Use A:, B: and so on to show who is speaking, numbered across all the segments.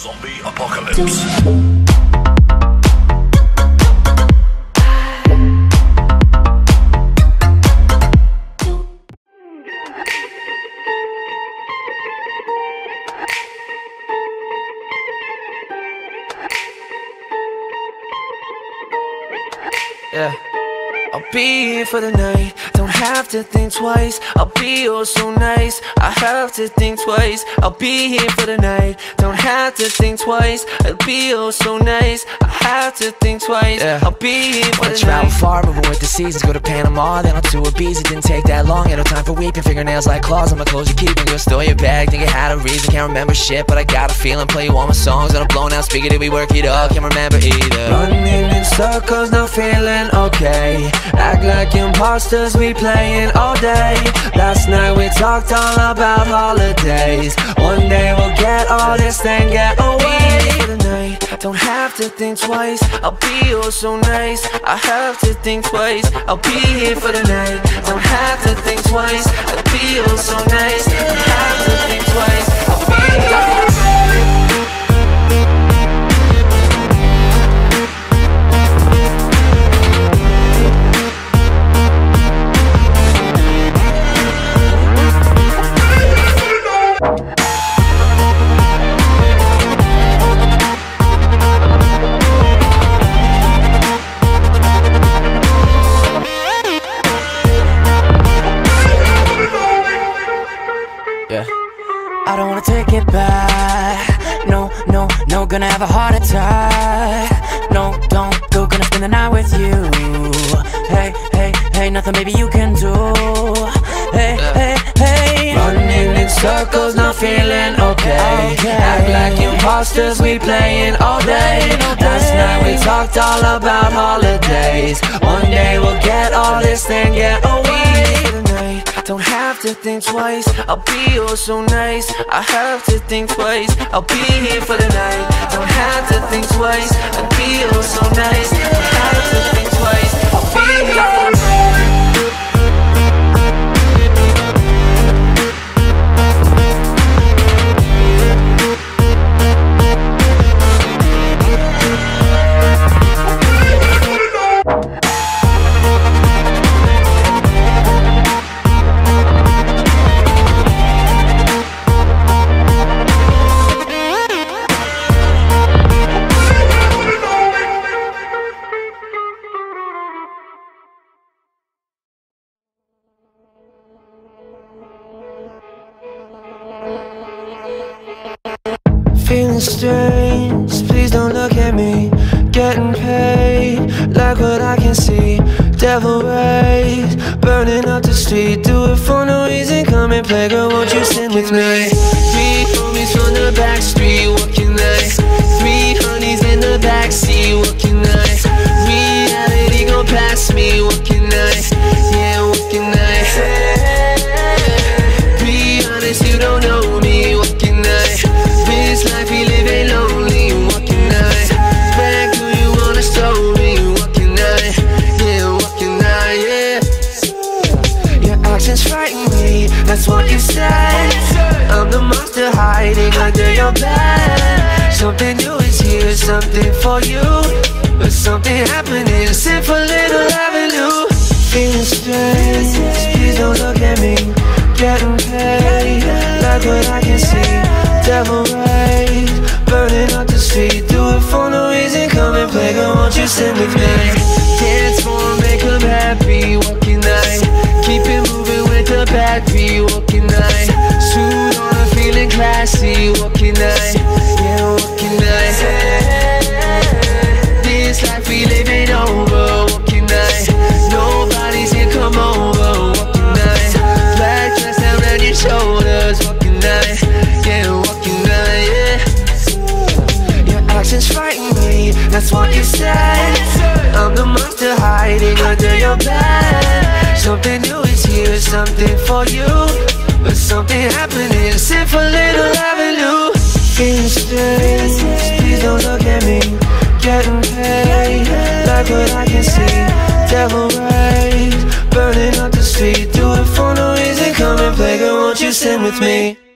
A: Zombie Apocalypse.
B: Yeah. I'll be here for the night. To think twice. I'll be oh so nice. I have to think twice. I'll be here for the night. Don't have to think twice. I'll be oh so nice. I have to think twice.
C: Yeah.
B: I'll be here for
C: I
B: the
C: travel
B: night.
C: far, moving with the seasons. Go to Panama, then on to Ibiza. Didn't take that long. Ain't no time for weeping. Fingernails like claws on my clothes. You keeping. Girl, store your bag. Think it had a reason. Can't remember shit, but I got a feeling. Play you all my songs and I'm blown out speaker. Did we work it up? Can't remember either.
B: Running in circles, not feeling okay. Act like imposters, we playing all day. Last night we talked all about holidays. One day we'll get all this thing get away. Don't have to think twice. I'll be oh so nice. I have to think twice. I'll be here for the night. Don't have to think twice. I'll be oh so nice. I have to think twice. I'll be here. We playing all day. Last night we talked all about holidays. One day we'll get all this thing get away. Don't have to think twice. I'll be oh so nice. I have to think twice. I'll be here for the night. Don't have to think twice. I'll be oh so nice. I have to think twice. I'll be here for the night. Look at me. Getting paid, like what I can see. Devil rays, burning up the street. Do it for no reason, come and play, girl. Won't you sing with me? Three homies from the back street, what can I? Three honeys in the backseat, what can I? For you But something happening, sit simple little avenue. Feeling strange, please don't look at me. Getting paid, like what I can see. Devil rays, burning up the street. Do it for no reason, come and play, girl, won't you sing with me? What you said. I'm the monster hiding under your bed. Something new is here, something for you. But something happening, sit for little avenue. Feeling strange, please don't look at me. Getting paid, like what I can see. Devil rays, burning up the street. Do it for no reason, come and play, girl, won't you sing with me?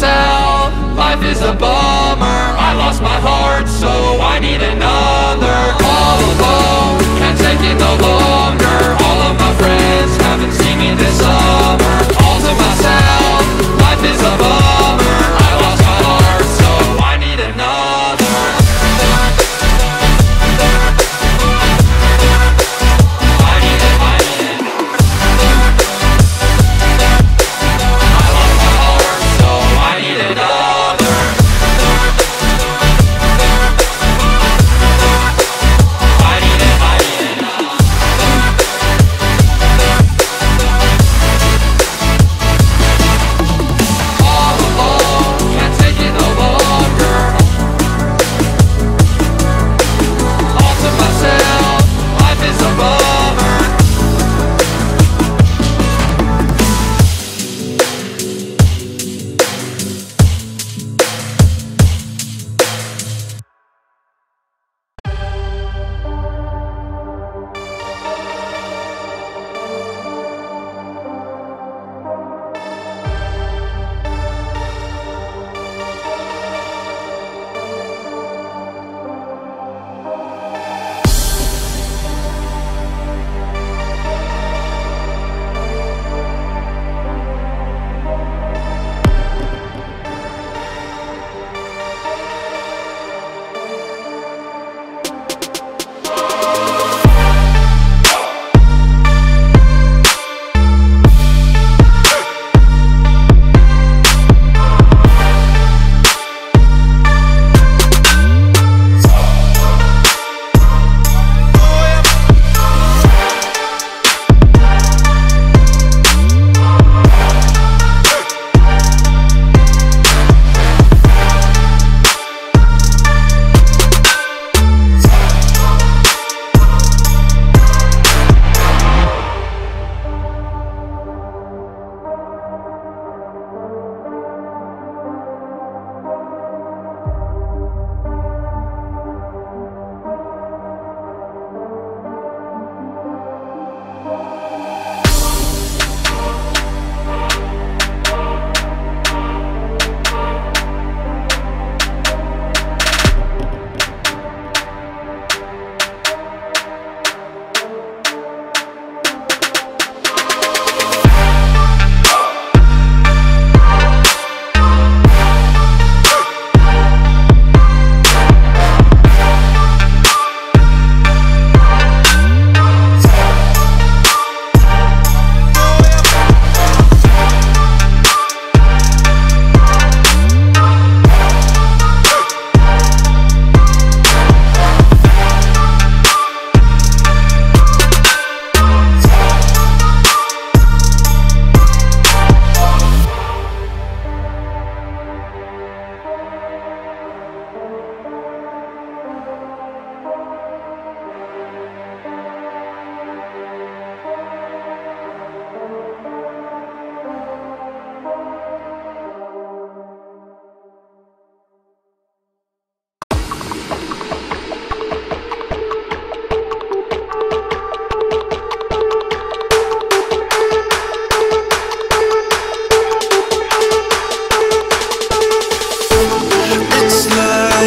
D: myself. Life is a bummer. I lost my heart so I need another.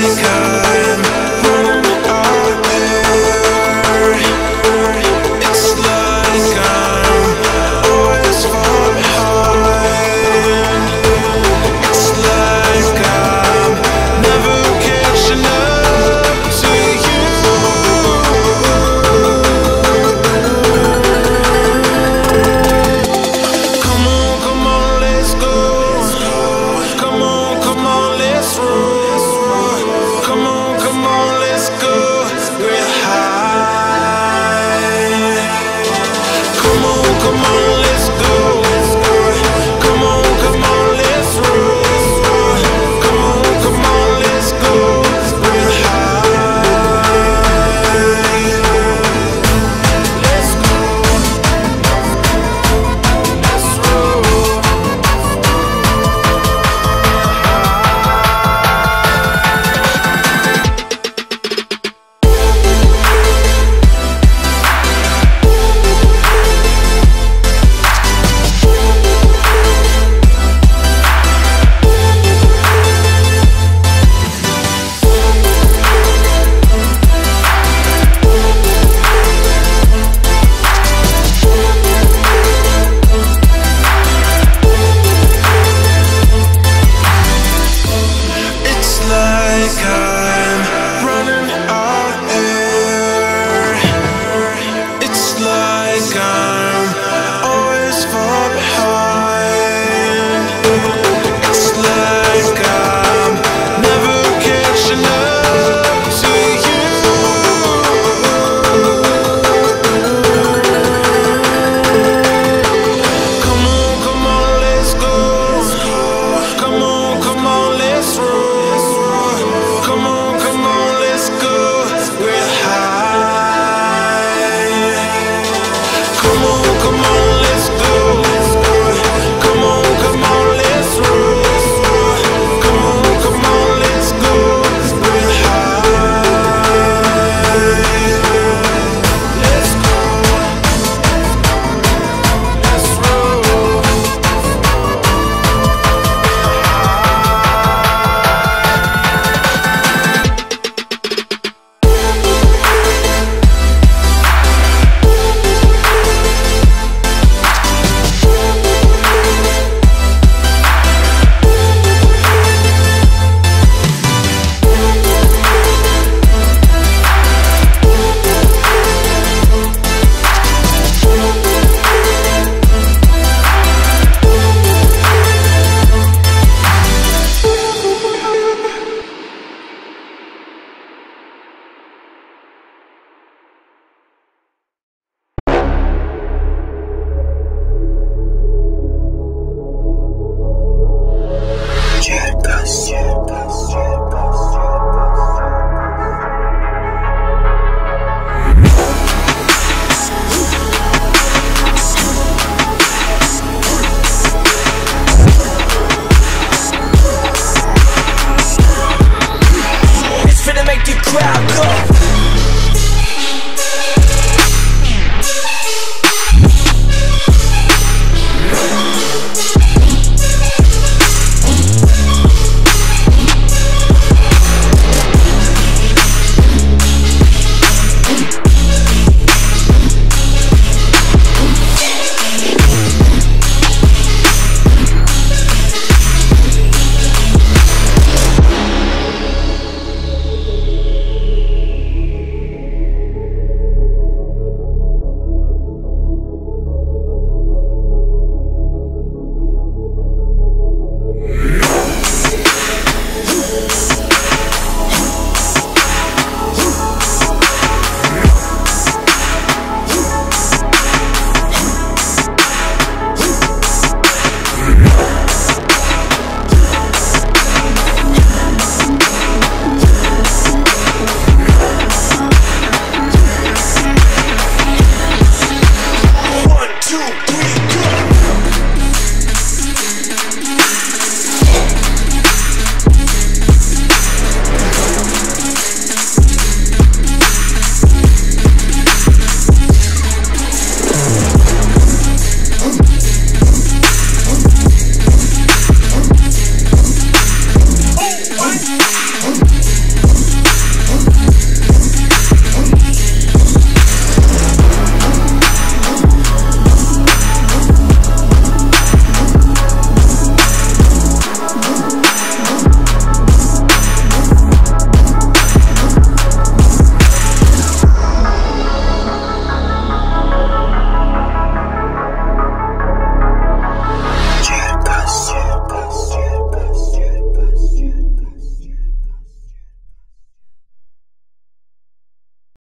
D: discover